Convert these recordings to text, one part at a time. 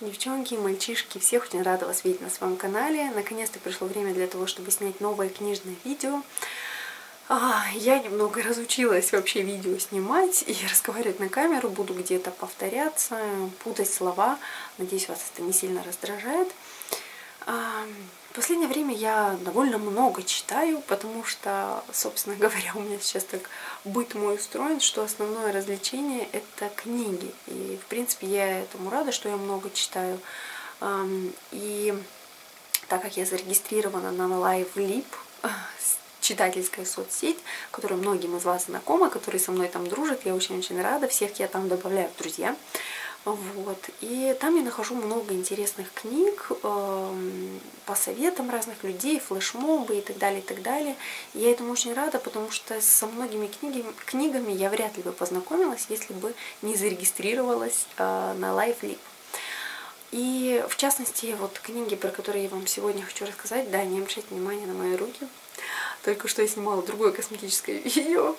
Девчонки, мальчишки, всех очень рада вас видеть на своем канале. Наконец-то пришло время для того, чтобы снять новое книжное видео. А, я немного разучилась вообще видео снимать и разговаривать на камеру. Буду где-то повторяться, путать слова. Надеюсь, вас это не сильно раздражает. А, последнее время я довольно много читаю, потому что, собственно говоря, у меня сейчас так быт мой устроен, что основное развлечение – это книги. И, в принципе, я этому рада, что я много читаю. И так как я зарегистрирована на LiveLib, читательская соцсеть, которая многим из вас знакома, которые со мной там дружат, я очень-очень рада, всех я там добавляю в друзья. Вот. И там я нахожу много интересных книг э, по советам разных людей, флешмобы и так далее, и так далее. Я этому очень рада, потому что со многими книгами, книгами я вряд ли бы познакомилась, если бы не зарегистрировалась э, на LiveLib. И в частности, вот книги, про которые я вам сегодня хочу рассказать, да, не обращайте внимания на мои руки. Только что я снимала другое косметическое видео.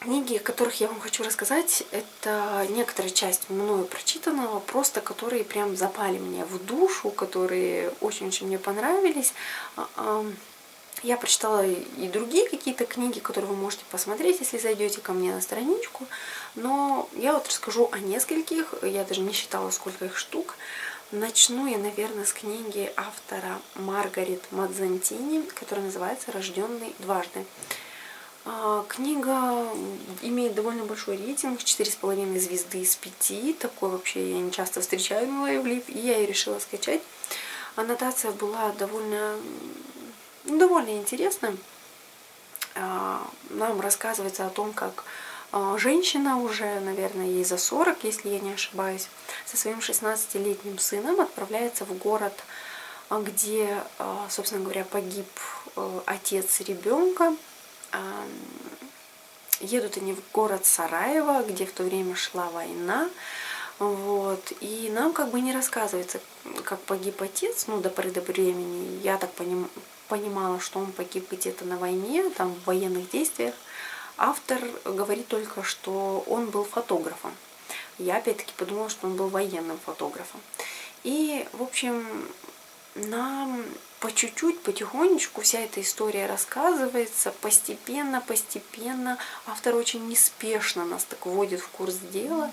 Книги, о которых я вам хочу рассказать, это некоторая часть мною прочитанного, просто которые прям запали мне в душу, которые очень-очень мне понравились. А, я прочитала и другие какие-то книги, которые вы можете посмотреть, если зайдете ко мне на страничку. Но я вот расскажу о нескольких, я даже не считала, сколько их штук. Начну я, наверное, с книги автора Маргарет Мадзантини, которая называется «Рожденный дважды». А, книга имеет довольно большой рейтинг, 4,5 звезды из 5. Такой вообще я не часто встречаю на лайвлип, и я ее решила скачать. Аннотация была довольно, ну, довольно интересная. А, нам рассказывается о том, как а, женщина уже, наверное, ей за 40, если я не ошибаюсь, со своим 16-летним сыном отправляется в город, где, собственно говоря, погиб э, отец ребенка, едут они в город Сараево, где в то время шла война. Вот. И нам как бы не рассказывается, как погиб отец, ну, до поры до времени. Я так поним, понимала, что он погиб где-то на войне, там, в военных действиях. Автор говорит только, что он был фотографом. Я опять-таки подумала, что он был военным фотографом. И, в общем, нам по чуть-чуть, потихонечку вся эта история рассказывается, постепенно, постепенно. Автор очень неспешно нас так вводит в курс дела.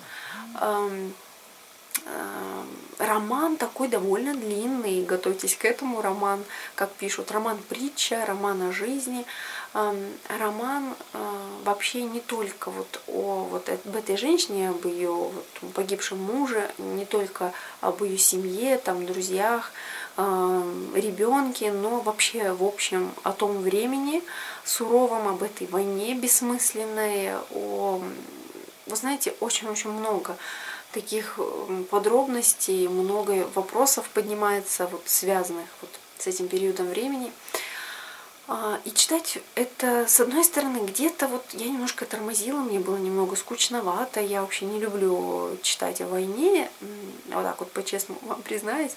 Роман такой довольно длинный, готовьтесь к этому. Роман, как пишут, роман-притча, роман о жизни. Роман а, вообще не только вот о вот об этой женщине, об ее вот погибшем муже, не только об ее семье, там, друзьях, ребенке, но вообще, в общем, о том времени суровом, об этой войне бессмысленной, о, вы знаете, очень-очень много таких подробностей, много вопросов поднимается, вот, связанных вот с этим периодом времени. А, и читать это, с одной стороны, где-то вот я немножко тормозила, мне было немного скучновато, я вообще не люблю читать о войне, вот так вот по-честному вам признаюсь,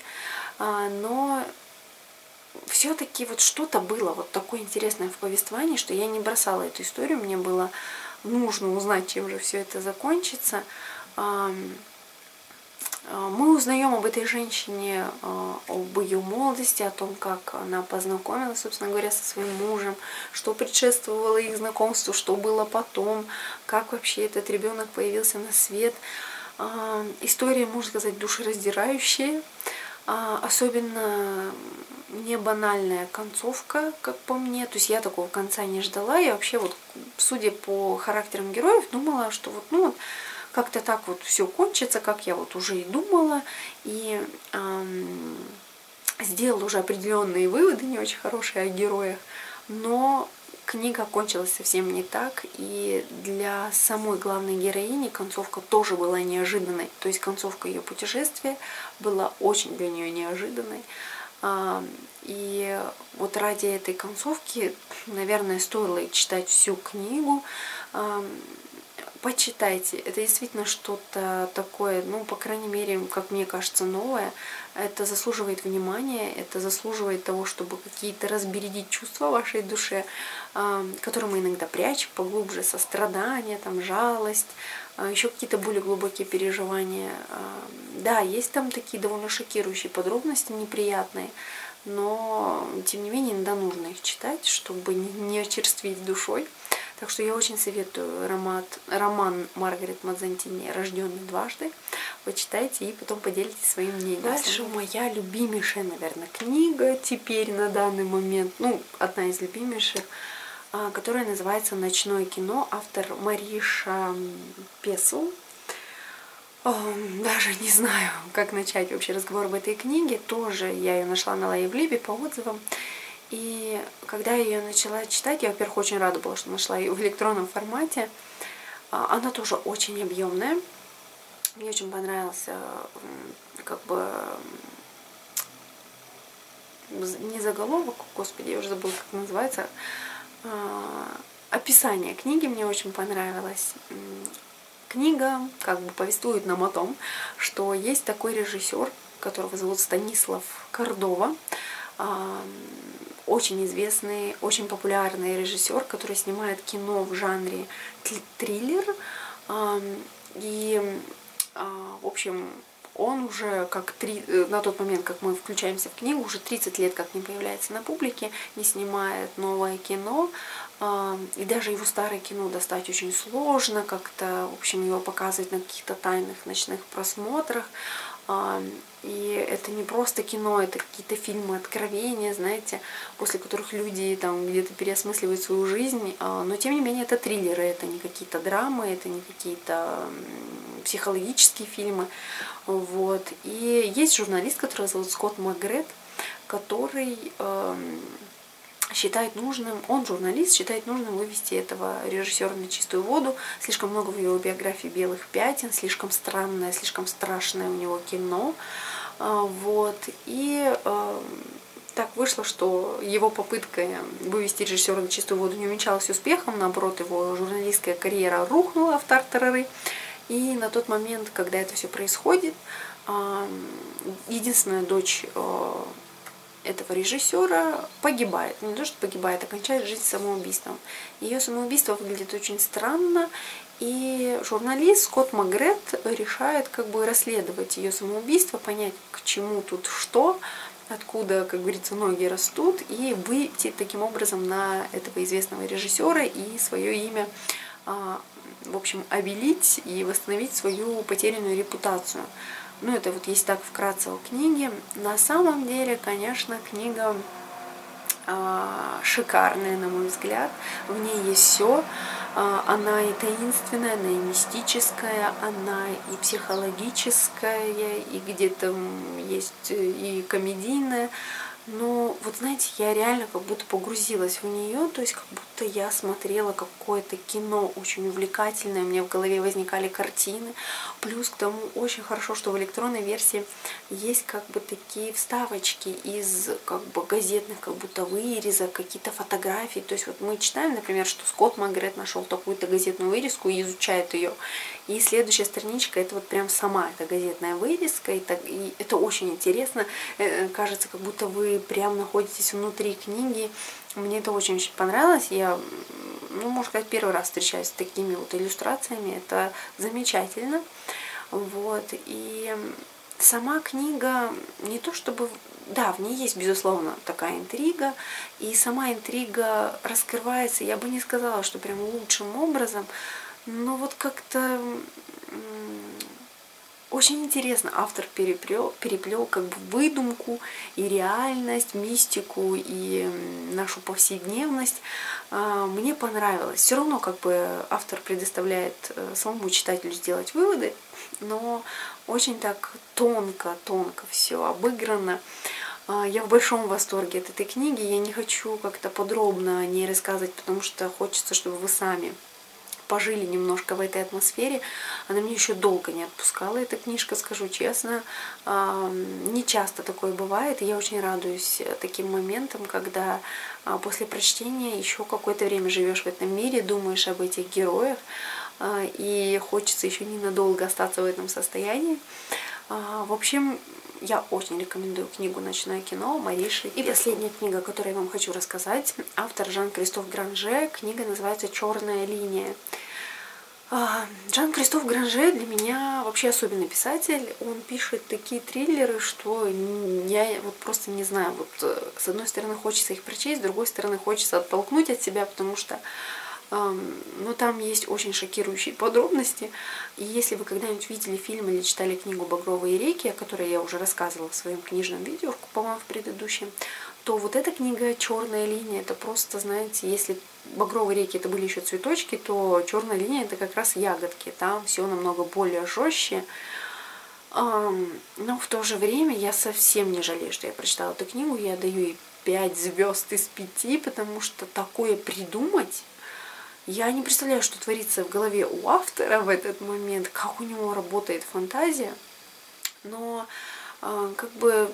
но все-таки вот что-то было вот такое интересное в повествовании, что я не бросала эту историю, мне было нужно узнать, чем же все это закончится. А, мы узнаем об этой женщине, а, об ее молодости, о том, как она познакомилась, собственно говоря, со своим мужем, что предшествовало их знакомству, что было потом, как вообще этот ребенок появился на свет. А, история, можно сказать, душераздирающая, особенно не банальная концовка, как по мне. То есть я такого конца не ждала. Я вообще вот, судя по характерам героев, думала, что вот, ну, как-то так вот все кончится, как я вот уже и думала, и эм, сделала уже определенные выводы, не очень хорошие о героях, но книга кончилась совсем не так, и для самой главной героини концовка тоже была неожиданной, то есть концовка ее путешествия была очень для нее неожиданной. И вот ради этой концовки, наверное, стоило читать всю книгу. Почитайте. Это действительно что-то такое, ну, по крайней мере, как мне кажется, новое. Это заслуживает внимания, это заслуживает того, чтобы какие-то разбередить чувства в вашей душе, которые мы иногда прячем поглубже, сострадание, там, жалость, а, еще какие-то более глубокие переживания. Да, есть там такие довольно шокирующие подробности, неприятные, но, тем не менее, иногда нужно их читать, чтобы не очерствить душой. Так что я очень советую роман, роман Маргарет Мазантини «Рожденный дважды». Почитайте и потом поделитесь своим мнением. Дальше моя любимейшая, наверное, книга теперь на данный момент, ну, одна из любимейших, а, которая называется «Ночное кино», автор Мариша Песл. Даже не знаю, как начать вообще разговор об этой книге. Тоже я ее нашла на Лайвлибе по отзывам. И когда я ее начала читать, я, во-первых, очень рада была, что нашла ее в электронном формате. А, она тоже очень объемная. Мне очень понравился как бы не заголовок, господи, я уже забыла, как называется, а, описание книги мне очень понравилось. Книга как бы повествует нам о том, что есть такой режиссер, которого зовут Станислав Кордова, а, очень известный, очень популярный режиссер, который снимает кино в жанре триллер. И, а, в общем, он уже как три, э, на тот момент, как мы включаемся в книгу, уже 30 лет как не появляется на публике, не снимает новое кино, и даже его старое кино достать очень сложно, как-то, в общем, его показывать на каких-то тайных ночных просмотрах. И это не просто кино, это какие-то фильмы откровения, знаете, после которых люди там где-то переосмысливают свою жизнь. А, но тем не менее это триллеры, это не какие-то драмы, это не какие-то психологические фильмы. Вот. И есть журналист, который зовут Скотт Макгрет, который считает нужным, он журналист, считает нужным вывести этого режиссера на чистую воду. Слишком много в его биографии белых пятен, слишком странное, слишком страшное у него кино. А, вот. И э, так вышло, что его попытка вывести режиссера на чистую воду не увенчалась успехом, наоборот, его журналистская карьера рухнула в тартарары. И на тот момент, когда это все происходит, единственная дочь этого режиссера погибает. Не то, что погибает, а кончает жизнь самоубийством. Ее самоубийство выглядит очень странно, и журналист Скотт Магрет решает как бы расследовать ее самоубийство, понять, к чему тут что, откуда, как говорится, ноги растут, и выйти таким образом на этого известного режиссера и свое имя, а, в общем, обелить и восстановить свою потерянную репутацию. Ну, это вот есть так вкратце о книге. На самом деле, конечно, книга э, шикарная, на мой взгляд. В ней есть все. Э, она и таинственная, она и мистическая, она и психологическая, и где-то есть и комедийная. Но вот знаете, я реально как будто погрузилась в нее, то есть как будто я смотрела какое-то кино очень увлекательное, меня в голове возникали картины. Плюс к тому очень хорошо, что в электронной версии есть как бы такие вставочки из как бы газетных как будто вырезок, какие-то фотографии. То есть вот мы читаем, например, что Скотт Магрет нашел такую-то газетную вырезку и изучает ее. И следующая страничка это вот прям сама эта газетная вырезка, и, так, и это очень интересно. Э, кажется, как будто вы прям находитесь внутри книги. Мне это очень-очень понравилось. Я, ну, можно сказать, первый раз встречаюсь с такими вот иллюстрациями. Это замечательно. Вот. И сама книга не то чтобы... Да, в ней есть, безусловно, такая интрига, и сама интрига раскрывается, я бы не сказала, что прям лучшим образом, но вот как-то очень интересно автор переплел, переплел как бы выдумку и реальность, мистику и нашу повседневность. А, мне понравилось. Все равно как бы автор предоставляет э, самому читателю сделать выводы, но очень так тонко, тонко все обыграно. А, я в большом восторге от этой книги. Я не хочу как-то подробно о ней рассказывать, потому что хочется, чтобы вы сами пожили немножко в этой атмосфере. Она мне еще долго не отпускала, эта книжка, скажу честно. Не часто такое бывает, и я очень радуюсь таким моментам, когда а, после прочтения еще какое-то время живешь в этом мире, думаешь об этих героях. и хочется еще ненадолго остаться в этом состоянии. В общем, я очень рекомендую книгу «Ночное кино» Мариши. И последняя книга, о которой я вам хочу рассказать. Автор Жан-Кристоф Гранже. Книга называется «Черная линия». А, Жан-Кристоф Гранже для меня вообще особенный писатель. Он пишет такие триллеры, что я вот просто не знаю. Вот э, с одной стороны хочется их прочесть, с другой стороны хочется оттолкнуть от себя, потому что но там есть очень шокирующие подробности. И если вы когда-нибудь видели фильм или читали книгу «Багровые реки», о которой я уже рассказывала в своем книжном видео, по-моему, в предыдущем, то вот эта книга «Черная линия» это просто, знаете, если «Багровые реки» это были еще цветочки, то «Черная линия» это как раз ягодки. Там все намного более жестче. Но в то же время я совсем не жалею, что я прочитала эту книгу. Я даю ей 5 звезд из 5, потому что такое придумать я не представляю, что творится в голове у автора в этот момент, как у него работает фантазия. Но э, как бы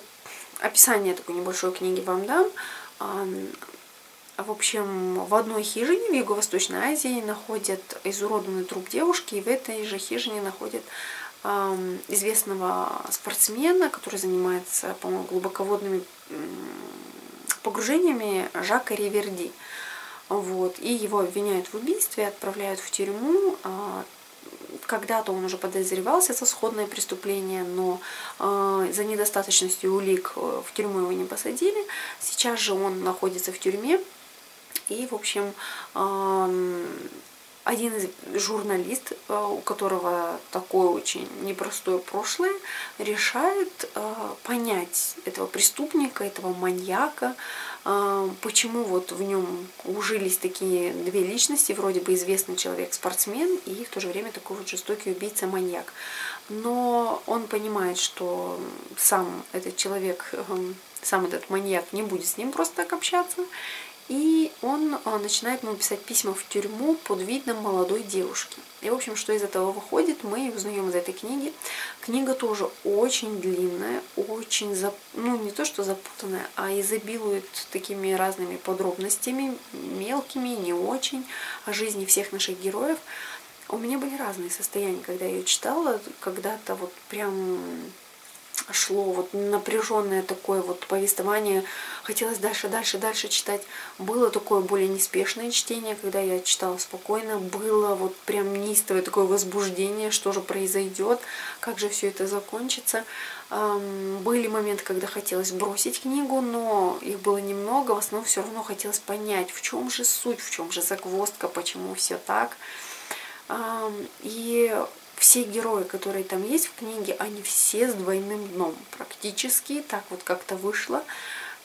описание такой небольшой книги вам дам. В общем, в одной хижине в Юго-Восточной Азии находят изуродованный труп девушки, и в этой же хижине находят известного спортсмена, который занимается, по-моему, глубоководными погружениями Жака Риверди. Вот, и его обвиняют в убийстве, отправляют в тюрьму. А, когда-то он уже подозревался за сходное преступление, но э, за недостаточностью улик э, в тюрьму его не посадили. Сейчас же он находится в тюрьме. И, в общем, один журналист, у которого такое очень непростое прошлое, решает понять этого преступника, этого маньяка, а, почему вот в нем ужились такие две личности, вроде бы известный человек-спортсмен и в то же время такой вот жестокий убийца-маньяк. Но он понимает, что сам этот человек, сам этот маньяк не будет с ним просто так общаться, и он а, начинает ему писать письма в тюрьму под видом молодой девушки. И, в общем, что из этого выходит, мы узнаем из этой книги. Книга тоже очень длинная, очень, зап... ну, не то что запутанная, а изобилует такими разными подробностями, мелкими, не очень, о жизни всех наших героев. У меня были разные состояния, когда я ее читала. Когда-то вот прям шло вот напряженное такое вот повествование, хотелось дальше, дальше, дальше читать. Было такое более неспешное чтение, когда я читала спокойно, было вот прям неистовое такое возбуждение, что же произойдет, как же все это закончится. Были моменты, когда хотелось бросить книгу, но их было немного, в основном все равно хотелось понять, в чем же суть, в чем же загвоздка, почему все так. И все герои, которые там есть в книге, они все с двойным дном практически, так вот как-то вышло.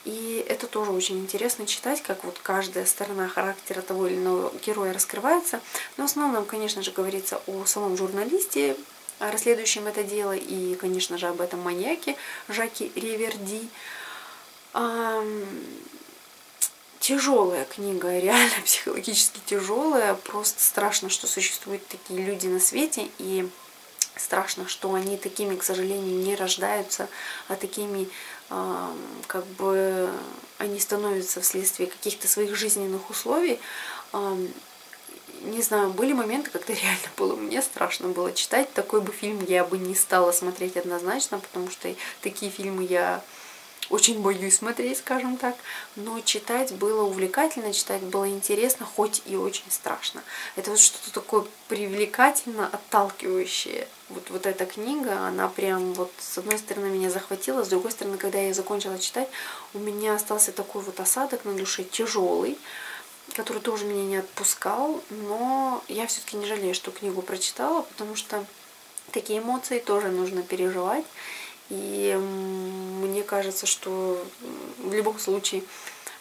И это тоже очень интересно читать, как вот каждая сторона характера того или иного героя раскрывается. Но в основном, конечно же, говорится о самом журналисте, расследующем это дело, и, конечно же, об этом маньяке Жаки Реверди тяжелая книга, реально психологически тяжелая. Просто страшно, что существуют такие люди на свете, и страшно, что они такими, к сожалению, не рождаются, а такими как бы они становятся вследствие каких-то своих жизненных условий. Не знаю, были моменты, когда реально было мне страшно было читать. Такой бы фильм я бы не стала смотреть однозначно, потому что такие фильмы я очень боюсь смотреть, скажем так, но читать было увлекательно, читать было интересно, хоть и очень страшно. Это вот что-то такое привлекательно отталкивающее. Вот, вот эта книга, она прям вот с одной стороны меня захватила, с другой стороны, когда я закончила читать, у меня остался такой вот осадок на душе тяжелый, который тоже меня не отпускал, но я все-таки не жалею, что книгу прочитала, потому что такие эмоции тоже нужно переживать. И мне кажется, что в любом случае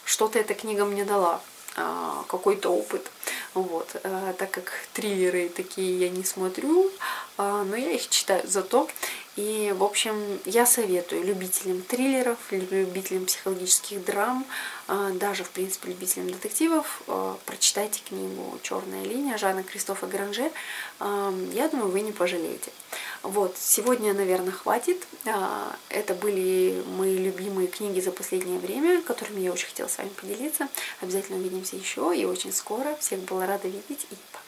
что-то эта книга мне дала, а, какой-то опыт. Вот, а, так как триллеры такие я не смотрю, а, но я их читаю зато. И, в общем, я советую любителям триллеров, любителям психологических драм, даже, в принципе, любителям детективов, прочитайте книгу «Черная линия» Жана Кристофа Гранже. Я думаю, вы не пожалеете. Вот, сегодня, наверное, хватит. А, это были мои любимые книги за последнее время, которыми я очень хотела с вами поделиться. Обязательно увидимся еще и очень скоро. Всех была рада видеть и пока.